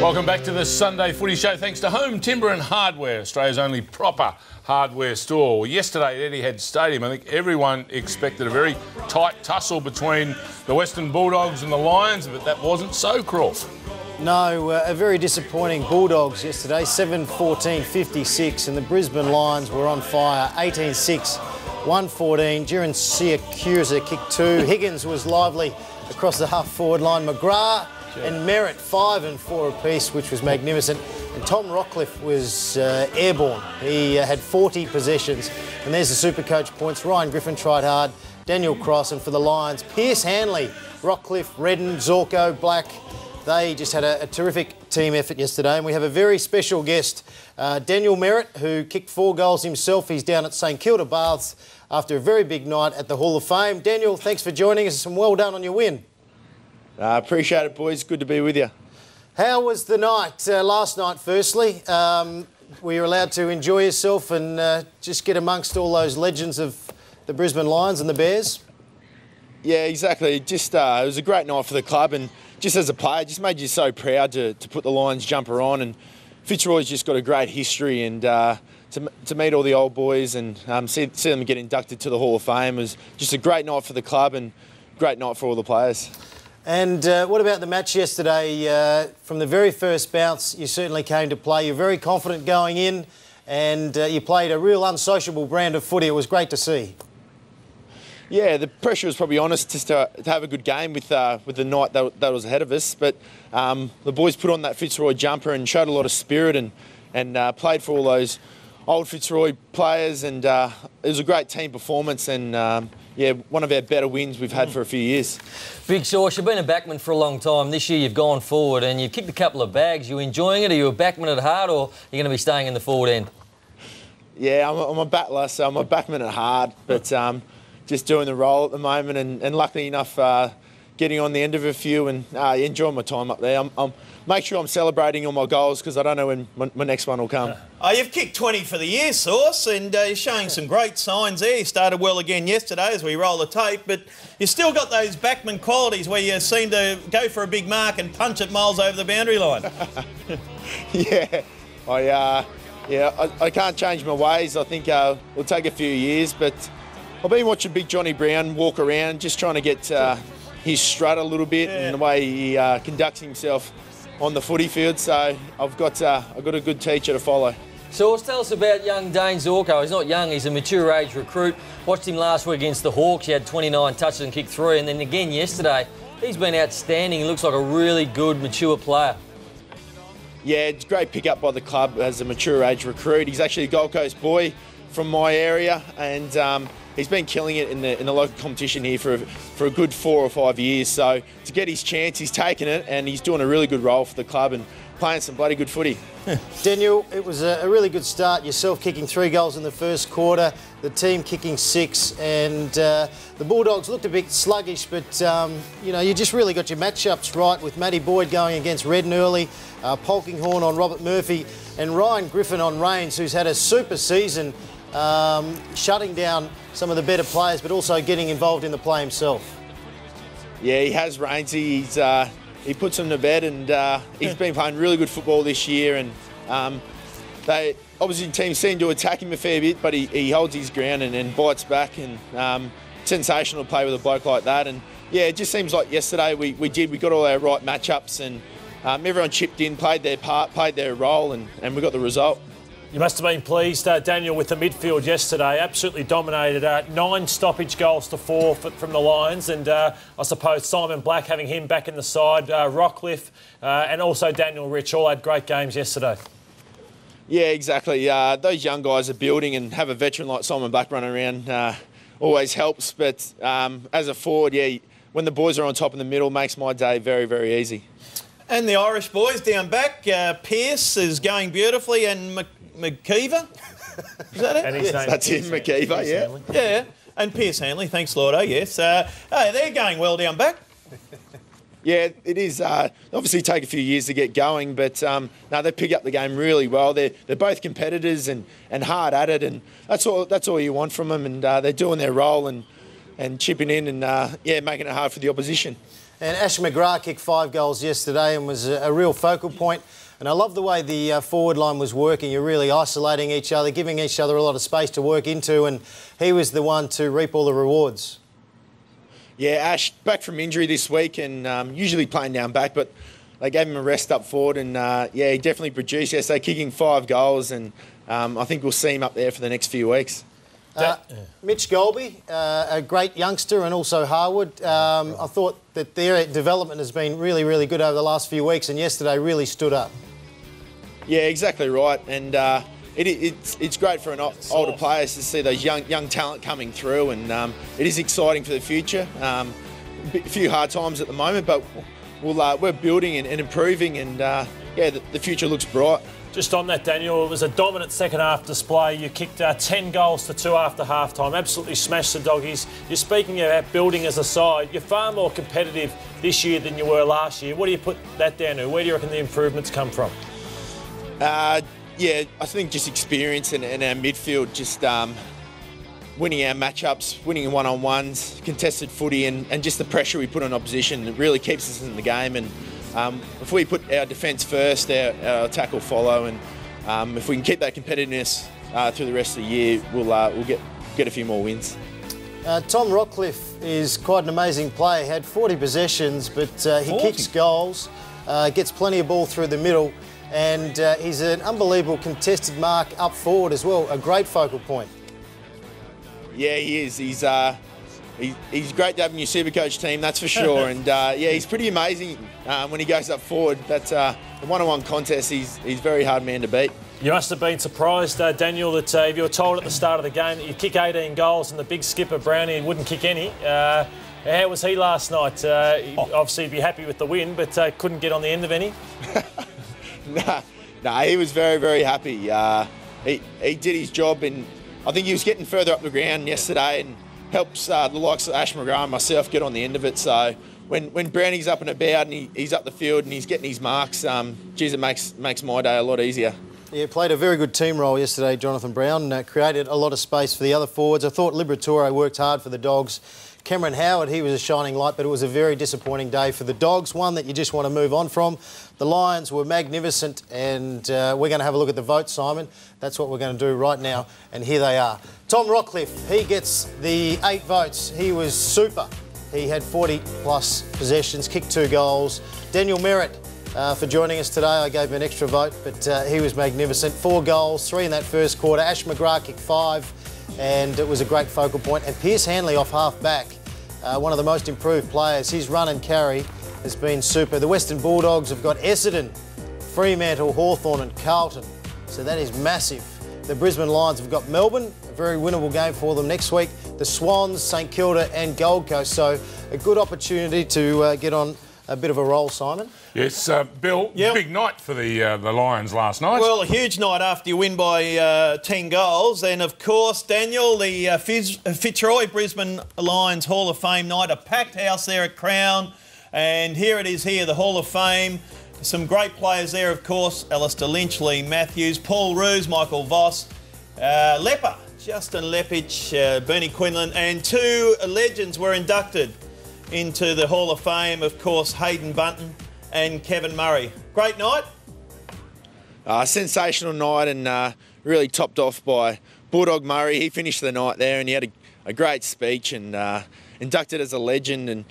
Welcome back to the Sunday Footy Show. Thanks to Home Timber and Hardware, Australia's only proper hardware store. Yesterday at Etihad Stadium, I think everyone expected a very tight tussle between the Western Bulldogs and the Lions, but that wasn't so, Croft. No, uh, a very disappointing Bulldogs yesterday, 7 14 56, and the Brisbane Lions were on fire, 18 6 114. Jiran Siakusa kicked two. Higgins was lively across the half forward line. McGrath and Merrett five and four apiece, which was magnificent. And Tom Rockliff was uh, airborne. He uh, had 40 possessions. And there's the super coach points. Ryan Griffin tried hard. Daniel Cross, and for the Lions, Pearce Hanley, Rockliff, Redden, Zorko, Black. They just had a, a, terrific team effort yesterday, and we have a very special guest, uh, Daniel Merrett, who kicked four goals himself. He's down at St Kilda Baths after a very big night at the Hall of Fame. Daniel, thanks for joining us, and well done on your win. I uh, appreciate it, boys. Good to be with you. How was the night uh, last night? Firstly, um, were you allowed to enjoy yourself and uh, just get amongst all those legends of the Brisbane Lions and the Bears? Yeah, exactly. Just uh, it was a great night for the club, and just as a player, just made you so proud to, to put the Lions jumper on. And Fitzroy's just got a great history, and uh, to, to meet all the old boys and um, see, see them get inducted to the Hall of Fame was just a great night for the club and great night for all the players. And uh, what about the match yesterday? Uh, from the very first bounce, you certainly came to play. You're very confident going in, and uh, you played a real unsociable brand of footy. It was great to see. Yeah, the pressure was probably honest just to, to have a good game with uh, with the night that, that was ahead of us. But um, the boys put on that Fitzroy jumper and showed a lot of spirit and and uh, played for all those old Fitzroy players. And uh, it was a great team performance and. Um, yeah, one of our better wins we've had for a few years. Big Sauce, you've been a backman for a long time. This year you've gone forward and you've kicked a couple of bags. You enjoying it? Are you a backman at heart or are you going to be staying in the forward end? Yeah, I'm a, I'm a battler, so I'm a backman at heart, but um, just doing the role at the moment and, and luckily enough uh, getting on the end of a few and uh, enjoying my time up there. I'm, I'm make sure I'm celebrating all my goals because I don't know when my, my, next one will come. Oh, you've kicked 20 for the year, Sauce, and uh, you're showing some great signs there. You started well again yesterday as we roll the tape, but you've still got those backman qualities where you seem to go for a big mark and punch it miles over the boundary line. yeah, I, uh, yeah, I, I, can't change my ways. I think uh, it'll take a few years, but I've been watching Big Johnny Brown walk around, just trying to get uh, his strut a little bit yeah. and the way he uh, conducts himself on the footy field. So I've got uh, I've got a good teacher to follow. So tell us about young Dane Zorko. He's not young, he's a mature age recruit. Watched him last week against the Hawks. He had 29 touches and kicked three. And then again yesterday, he's been outstanding. He looks like a really good, mature player. Yeah, it's great pickup by the club as a mature age recruit. He's actually a Gold Coast boy from my area and um, he's been killing it in the in the local competition here for a, for a good four or five years. So to get his chance, he's taken it, and he's doing a really good role for the club and playing some bloody good footy. Daniel, it was a, really good start. Yourself kicking three goals in the first quarter, the team kicking six, and uh, the Bulldogs looked a bit sluggish, but um, you know you just really got your matchups right with Matty Boyd going against Redden early, uh, Polkinghorn on Robert Murphy, and Ryan Griffin on Raines, who's had a super season um, shutting down some of the better players, but also getting involved in the play himself. Yeah, he has Rainsy. He's uh, he puts them to bed, and uh, he's been playing really good football this year. And um, they obviously the team seem to attack him a fair bit, but he, he holds his ground and, and bites back. And um, sensational play with a bloke like that. And yeah, it just seems like yesterday we, we did. We got all our right matchups, and um, everyone chipped in, played their part, played their role, and, and we got the result. You must have been pleased, uh, Daniel, with the midfield yesterday. Absolutely dominated. Uh, nine stoppage goals to four for, from the Lions, and uh, I suppose Simon Black having him back in the side, uh, Rockliff, uh, and also Daniel Rich all had great games yesterday. Yeah, exactly. Uh, those young guys are building, and have a veteran like Simon Black running around always helps. But um, as a forward, yeah, when the boys are on top in the middle, makes my day very, very easy. And the Irish boys down back, Pearce is going beautifully, and McKeever. Is that it? And his yes. That's it, McKeever, yeah. Yeah, and Pearce Hanley, thanks, Lordo, yes. Uh, hey, they're going well down back. Yeah, it is. Uh, obviously, take a few years to get going, but um, no, they pick up the game really well. They're they're both competitors and, and hard at it, and that's all that's all you want from them. And uh, they're doing their role, and and chipping in and uh, yeah, making it hard for the opposition. And Ash McGrath kicked five goals yesterday and was a, a real focal point. And I love the way the uh, forward line was working. You're really isolating each other, giving each other a lot of space to work into, and he was the one to reap all the rewards. Yeah, Ash back from injury this week and um, usually playing down back, but they gave him a rest up forward, and uh, yeah, he definitely produced yesterday, kicking five goals, and um, I think we'll see him up there for the next few weeks. Uh, Mitch Golby, uh, a great youngster, and also Harwood. Um, I thought that their development has been really, really good over the last few weeks, and yesterday really stood up. Yeah, exactly right. And uh, it, it's, it's great for an older players to see those young young talent coming through, and um, it is exciting for the future. Um, a few hard times at the moment, but we'll, uh, we're building and, and improving, and uh, yeah, the, the, future looks bright. Just on that, Daniel, it was a dominant second half display. You kicked uh, 10 goals to two after half time, absolutely smashed the doggies. You're speaking about building as a side. You're far more competitive this year than you were last year. What do you put that down to? Where do you reckon the improvements come from? Uh, yeah, I think just experience and, and our midfield, just um, winning our matchups, winning one-on-ones, contested footy, and, and just the pressure we put on opposition. It really keeps us in the game. And um, if we put our defence first, our, our attack will follow. And um, if we can keep that competitiveness uh, through the rest of the year, we'll uh, we'll get get a few more wins. Uh, Tom Rockliff is quite an amazing player. He had 40 possessions, but uh, he 40. kicks goals, uh, gets plenty of ball through the middle and uh, he's an unbelievable contested mark up forward as well, a great focal point. Yeah, he is. He's uh, he, he's great to have in your Supercoach team, that's for sure. and uh, yeah, he's pretty amazing uh, when he goes up forward. That's uh, a one-on-one contest. He's he's very hard man to beat. You must have been surprised, uh, Daniel, that uh, if you were told at the start of the game that you'd kick 18 goals and the big skipper Brownie wouldn't kick any. Uh, how was he last night? Uh, oh. Obviously, be happy with the win, but uh, couldn't get on the end of any. nah, nah, he was very, very happy. Uh, he, he did his job, and I think he was getting further up the ground yesterday and helps uh, the likes of Ash McGrath and myself get on the end of it. So when, when Brownie's up and about and he, he's up the field and he's getting his marks, um, geez, it makes, makes my day a lot easier. Yeah, played a very good team role yesterday, Jonathan Brown. Uh, created a lot of space for the other forwards. I thought Liberatore worked hard for the Dogs. Cameron Howard, he was a shining light, but it was a very disappointing day for the Dogs, one that you just want to move on from. The Lions were magnificent, and uh, we're going to have a look at the vote, Simon. That's what we're going to do right now, and here they are. Tom Rockliff, he gets the eight votes. He was super. He had 40 plus possessions, kicked two goals. Daniel Merrett, uh, for joining us today. I gave him an extra vote, but uh, he was magnificent. Four goals, three in that first quarter. Ash McGrath kicked five, and it was a great focal point. And Pearce Hanley off half back uh, one of the most improved players. His run and carry has been super. The Western Bulldogs have got Essendon, Fremantle, Hawthorn, and Carlton. So that is massive. The Brisbane Lions have got Melbourne, a very winnable game for them next week. The Swans, St Kilda, and Gold Coast. So a good opportunity to uh, get on a bit of a roll, Simon. Yes, uh, Bill, yep. big night for the uh, the Lions last night. Well, a huge night after you win by uh, 10 goals. And, of course, Daniel, the uh, Fitzroy Brisbane Lions Hall of Fame night, a packed house there at Crown. And here it is here, the Hall of Fame. Some great players there, of course. Alastair Lynch, Leigh Matthews, Paul Roos, Michael Voss, uh, Leper, Justin Leppitsch, uh, Bernie Quinlan, and two legends were inducted into the Hall of Fame, of course, Haydn Bunton and Kevin Murray. Great night. Uh, sensational night and uh, really topped off by Bulldog Murray. He finished the night there and he had a, a great speech and uh, inducted as a legend. And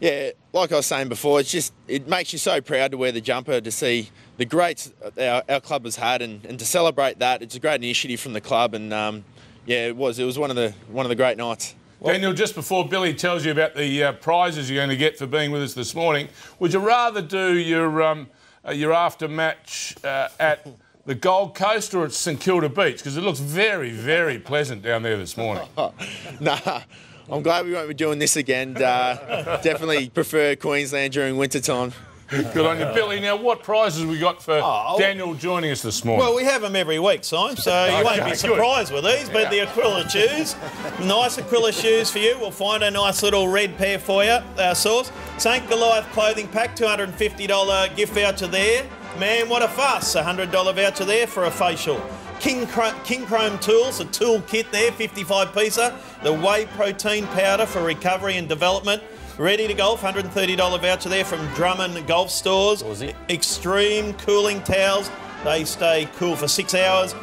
yeah, like I was saying before, it's just it makes you so proud to wear the jumper to see the greats our, our club has had and, and to celebrate that. It's a great initiative from the club and um, yeah, it was. It was one of the one of the great nights. Daniel, just before Billy tells you about the uh, prizes you're going to get for being with us this morning, would you rather do your um, uh, your after match uh, at the Gold Coast or at St Kilda Beach? Because it looks very, very pleasant down there this morning. nah. I'm glad we won't be doing this again. Uh, definitely prefer Queensland during winter time. Good on you, Billy. Now, what prizes we got for oh, Daniel joining us this morning? Well, we have them every week, Simon, so okay, you won't be surprised good. with these. But yeah. the Aquila shoes, nice Aquila shoes for you. We'll find a nice little red pair for you, uh, Source. St. Goliath clothing pack, $250 gift voucher there. Man, what a fuss. $100 voucher there for a facial. King, Kincrome Tools, a tool kit there, 55 piecer. the whey protein powder for recovery and development. Ready to golf, $130 voucher there from Drummond Golf Stores. Aussie. Extreme cooling towels, they stay cool for six hours.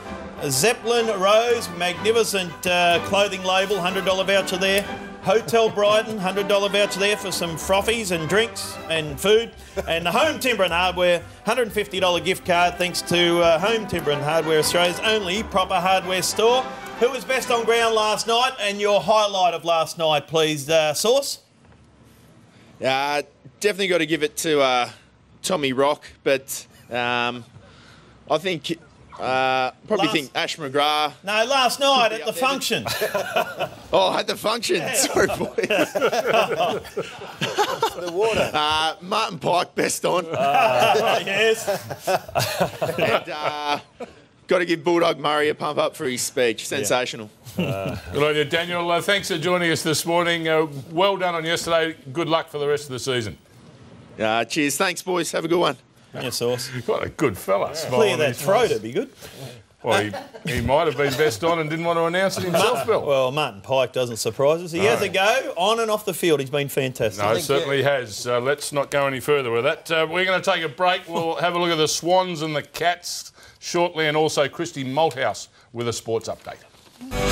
Zeppelin Rose, magnificent uh, clothing label, $100 voucher there. Hotel Brighton, $100 voucher there for some frothies and drinks and food. And the Home Timber and Hardware, $150 gift card thanks to uh, Home Timber and Hardware, Australia's only proper hardware store. Who was best on ground last night and your highlight of last night, please, uh, Source? Uh, definitely got to give it to uh, Tommy Rock, but um, I think uh, probably Last- think Ash McGrath. No, last night at the function. Oh, at the function. Sorry, boys. The water. Uh, Martin Pike, best on. yes. and uh, got to give Bulldog Murray a pump up for his speech. Sensational. Good on you, Daniel. Uh, thanks for joining us this morning. Uh, well done on yesterday. Good luck for the rest of the season. Uh, cheers. Thanks, boys. Have a good one. Yeah, Source. What a good fella. Clear smiling that his throat, it'd be good. Well, he, he might have been best on and didn't want to announce it himself, Bill. Well, Martin Pike doesn't surprise us. He has a go on and off the field. He's been fantastic. No, it certainly has. Uh, let's not go any further with that. Uh, we're going to take a break. We'll have a look at the Swans and the Cats shortly, and also Christi Malthouse with a sports update.